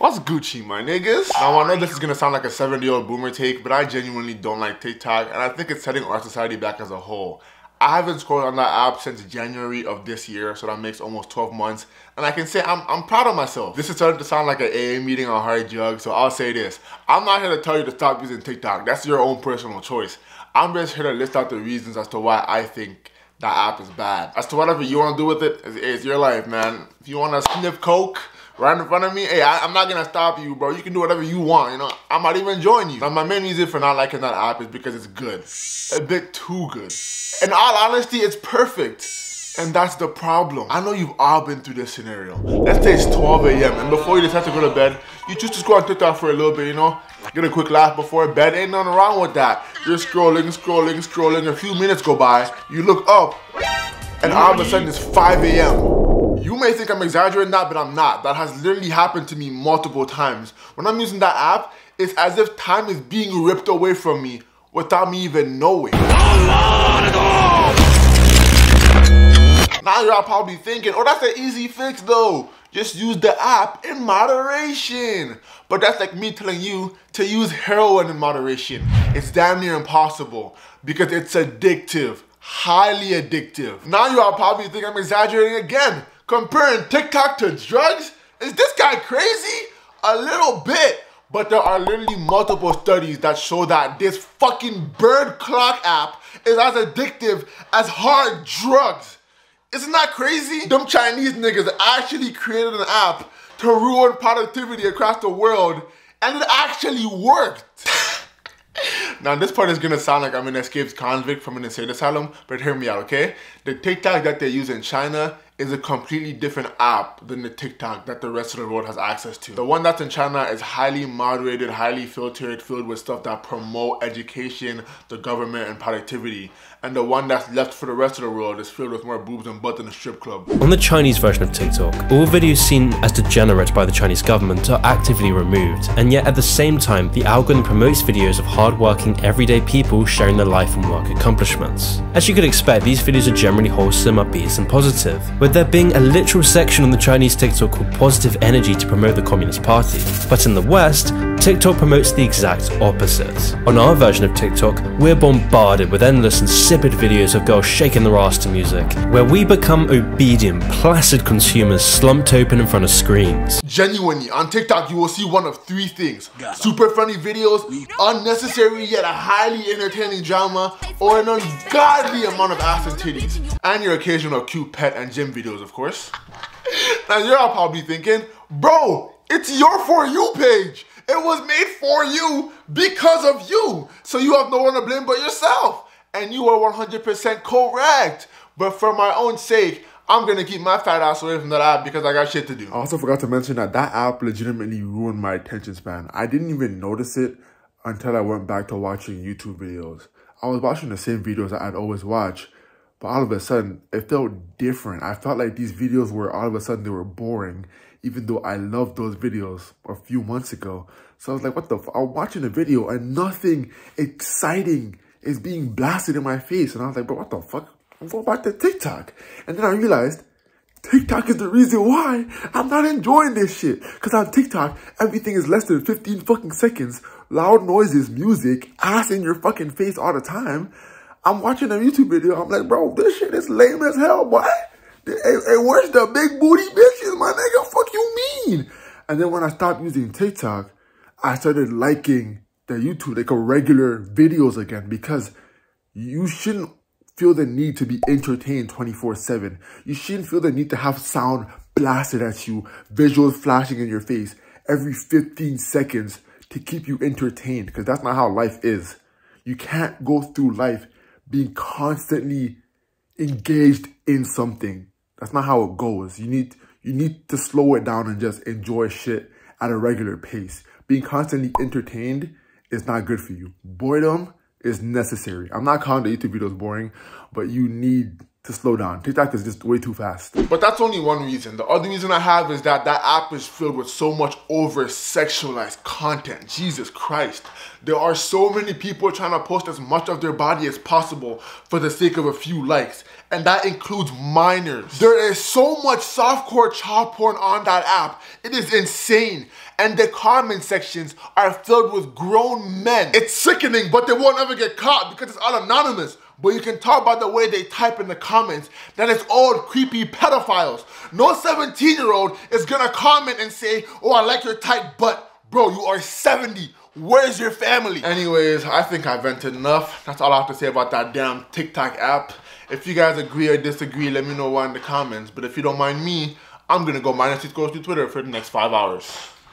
What's Gucci, my niggas? Now, I know this is gonna sound like a 70-year-old boomer take, but I genuinely don't like TikTok, and I think it's setting our society back as a whole. I haven't scrolled on that app since January of this year, so that makes almost 12 months. And I can say I'm, I'm proud of myself. This is starting to sound like an AA meeting on hard jug, so I'll say this. I'm not here to tell you to stop using TikTok. That's your own personal choice. I'm just here to list out the reasons as to why I think that app is bad. As to whatever you want to do with it, it's, it's your life, man. If you want to sniff coke, right in front of me, hey, I, am not gonna stop you, bro. You can do whatever you want, you know? I might even join you. Now, my main reason for not liking that app is because it's good. A bit too good. In all honesty, it's perfect. And that's the problem. I know you've all been through this scenario. Let's say it's 12 a.m. and before you decide to go to bed, you choose to scroll on TikTok for a little bit, you know? Get a quick laugh before bed. Ain't nothing wrong with that. You're scrolling, scrolling, scrolling. A few minutes go by. You look up, and all of a sudden it's 5 a.m. You may think I'm exaggerating that, but I'm not. That has literally happened to me multiple times. When I'm using that app, it's as if time is being ripped away from me without me even knowing. Now you're all probably thinking, oh, that's an easy fix though. Just use the app in moderation. But that's like me telling you to use heroin in moderation. It's damn near impossible because it's addictive, highly addictive. Now you all probably think I'm exaggerating again comparing TikTok to drugs? Is this guy crazy? A little bit. But there are literally multiple studies that show that this fucking bird clock app is as addictive as hard drugs. Isn't that crazy? Them Chinese niggas actually created an app to ruin productivity across the world and it actually worked. now this part is gonna sound like I'm an escaped convict from an insane asylum, but hear me out, okay? The TikTok that they use in China is a completely different app than the TikTok that the rest of the world has access to. The one that's in China is highly moderated, highly filtered, filled with stuff that promote education, the government, and productivity. And the one that's left for the rest of the world is filled with more boobs and butt than a strip club. On the Chinese version of TikTok, all videos seen as degenerate by the Chinese government are actively removed, and yet at the same time, the algorithm promotes videos of hardworking, everyday people sharing their life and work accomplishments. As you could expect, these videos are generally wholesome, upbeat, and positive, with with there being a literal section on the Chinese TikTok called Positive Energy to promote the Communist Party. But in the West, TikTok promotes the exact opposite. On our version of TikTok, we're bombarded with endless insipid videos of girls shaking their ass to music, where we become obedient, placid consumers slumped open in front of screens. Genuinely, on TikTok you will see one of three things. Super funny videos, unnecessary yet a highly entertaining drama, or an ungodly amount of ass and titties. And your occasional cute pet and gym videos videos, of course. now you're all probably thinking, bro, it's your For You page. It was made for you because of you. So you have no one to blame but yourself. And you are 100% correct. But for my own sake, I'm gonna keep my fat ass away from that app because I got shit to do. I also forgot to mention that that app legitimately ruined my attention span. I didn't even notice it until I went back to watching YouTube videos. I was watching the same videos that I'd always watch, but all of a sudden, it felt different. I felt like these videos were all of a sudden they were boring, even though I loved those videos a few months ago. So I was like, what the f I'm watching a video and nothing exciting is being blasted in my face. And I was like, but what the fuck? Going back to TikTok. And then I realized TikTok is the reason why I'm not enjoying this shit. Cause on TikTok, everything is less than 15 fucking seconds. Loud noises, music, ass in your fucking face all the time. I'm watching a YouTube video. I'm like, bro, this shit is lame as hell, boy. Hey, hey, where's the big booty bitches, my nigga? Fuck you mean? And then when I stopped using TikTok, I started liking the YouTube, like a regular videos again, because you shouldn't feel the need to be entertained 24 7. You shouldn't feel the need to have sound blasted at you, visuals flashing in your face every 15 seconds to keep you entertained, because that's not how life is. You can't go through life being constantly engaged in something. That's not how it goes. You need you need to slow it down and just enjoy shit at a regular pace. Being constantly entertained is not good for you. Boredom is necessary. I'm not calling the YouTube videos boring, but you need to slow down. TikTok is just way too fast. But that's only one reason. The other reason I have is that that app is filled with so much over sexualized content. Jesus Christ. There are so many people trying to post as much of their body as possible for the sake of a few likes. And that includes minors. There is so much softcore child porn on that app. It is insane. And the comment sections are filled with grown men. It's sickening, but they won't ever get caught because it's all anonymous but you can talk about the way they type in the comments that it's all creepy pedophiles. No 17 year old is gonna comment and say, oh, I like your tight butt. Bro, you are 70. Where's your family? Anyways, I think I vented enough. That's all I have to say about that damn TikTok app. If you guys agree or disagree, let me know why in the comments. But if you don't mind me, I'm gonna go minus six goes to Twitter for the next five hours.